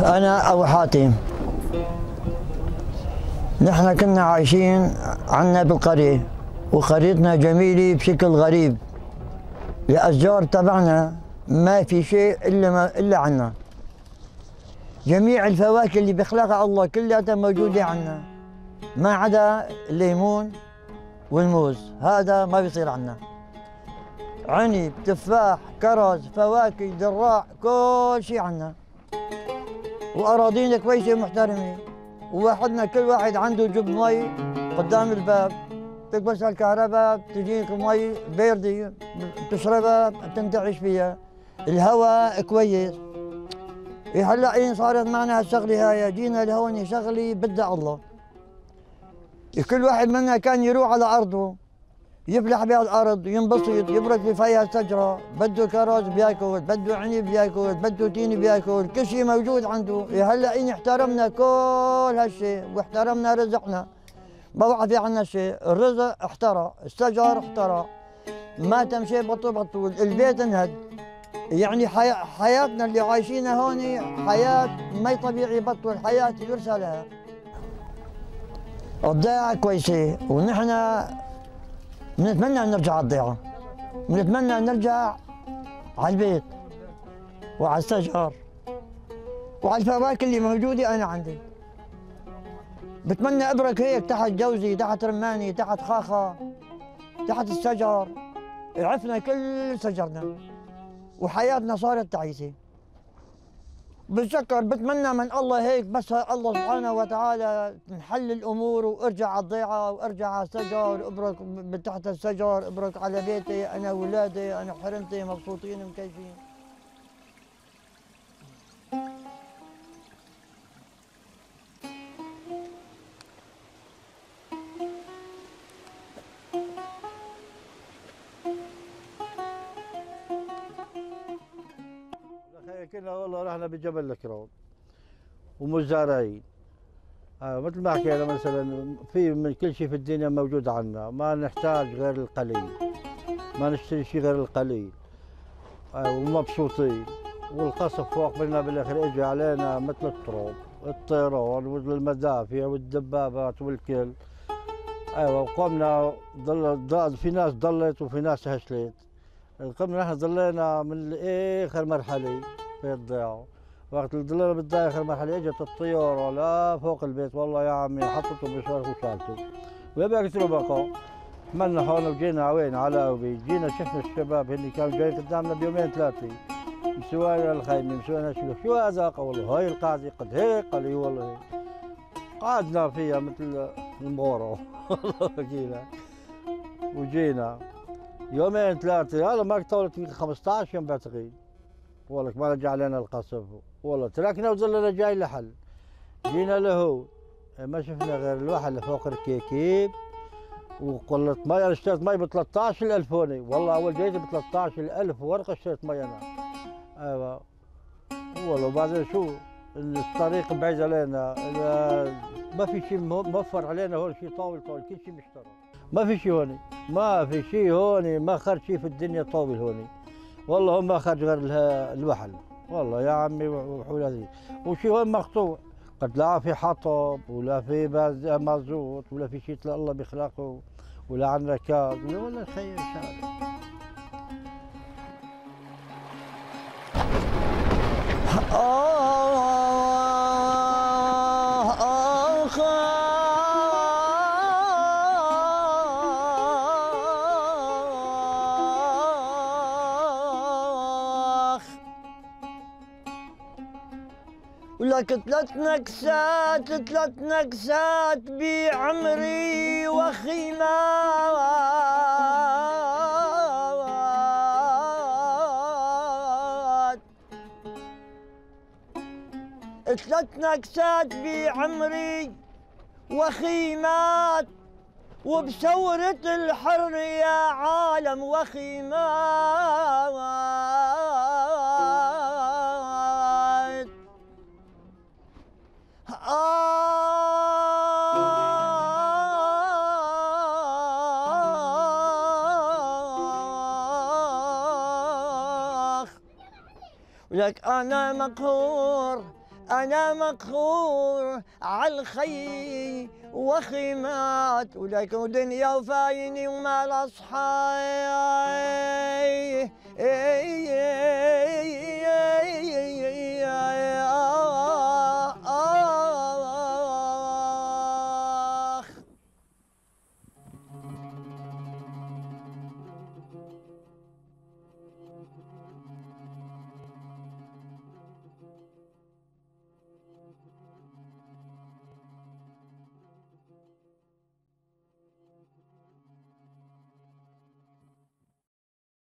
أنا أبو حاتم. نحن كنا عايشين عنا بالقرية وقريتنا جميلة بشكل غريب. الأشجار تبعنا ما في شيء إلا ما إلا عنا. جميع الفواكه اللي بيخلقها الله كلها موجودة عنا. ما عدا الليمون والموز. هذا ما بيصير عنا. عنب تفاح كرز فواكه دراع كل شيء عنا. وأراضينا كويسة ومحترمة. وواحدنا كل واحد عنده جب مي قدام الباب. تكبس الكهرباء تجيك مي باردة تشربها تنتعش فيها. الهواء كويس. إيه هلأ إيه صارت معنا هالشغلة هاي؟ جينا لهون شغلة بدها الله. كل واحد منا كان يروح على أرضه يفلح بها الأرض ينبسط يبرك فيها الشجرة. بده كرز بيأكل بده عنب بيأكل بده تين بيأكل كل شيء موجود عنده. إيه هلأ إن احترمنا كل هالشيء واحترمنا رزقنا ما بقى في عنا شيء. الرزق احترى الشجر احترى. ما تمشي بطول بطول البيت انهد. يعني حي... حياتنا اللي عايشينها هون حياة ما طبيعي بطل حياة يرسى لها الضيعة كويسة ونحن بنتمنى أن نرجع على الضيعة بنتمنى أن نرجع على البيت وعلى الشجر وعلى الفواكه اللي موجودة أنا عندي. بتمنى أبرك هيك تحت جوزي تحت رماني تحت خاخة تحت الشجر عفنا كل شجرنا وحياتنا صارت تعيسة. بتشكر بتمنى من الله هيك بس الله سبحانه وتعالى نحل الأمور وارجع على الضيعة وارجع على الشجر ابرك تحت الشجر ابرك على بيتي أنا واولادي أنا وحرمتي مبسوطين مكيفين. كنا والله رحنا بجبل الكرون ومزارعين. آه مثل ما حكينا مثلا في من كل شيء في الدنيا موجود عنا. ما نحتاج غير القليل. ما نشتري شيء غير القليل. آه ومبسوطين. والقصف فوق منا بالآخر اجى علينا مثل التراب. الطيران والمدافع والدبابات والكل. أيوه وقمنا ضل في ناس ضلت وفي ناس هشلت. قمنا نحن ضلينا من اخر مرحلة. الضيعه وقت ضلينا بالضيعه اخر مرحله اجت الطياره لا فوق البيت. والله يا عمي حطته بشوارك وشالته بقى عملنا هون وجينا وين؟ على وبي جينا شفنا الشباب هني كانوا جايين قدامنا بيومين ثلاثة. مسوينا الخيمة مسوينا شو شو هذا والله هاي القاعده قد هيك؟ قال لي والله. هيك قعدنا فيها مثل المغوره والله وجينا. يومين ثلاثة. هذا ما طولت يمكن 15 يوم بعتقد. والله ما رجع لنا القصف. والله تركنا وظلنا جاي لحل. جينا له ما شفنا غير الواحد اللي فوق الكيكيب. وقلت مي أنا اشتريت مي ب 13000 هوني. والله أول جيت ب 13000 ورقة اشتريت مي أنا. أيوه. والله وبعدين شو الطريق بعيد علينا. ما في شيء موفر علينا هون شيء طاول طاول كل شيء مشترى. ما في شيء هوني. ما في شيء هوني ما خرج شيء في الدنيا طاول هوني. والله ما خرج غير الوحل والله يا عمي وحولاتي هون مقطوع قد لا في حطب ولا في مازوت ولا في شيء الله بيخلقه ولا عندنا كاز ولا خير إن شاء ولك ثلاث نكسات ثلاث نكسات بعمري وخيمات. ثلاث نكسات بعمري وخيمات. وبثورة الحر يا عالم وخيمات. ولك أنا مقهور أنا مقهور على الخي وخيمات ولك ودنيا وفايني وما اصحاي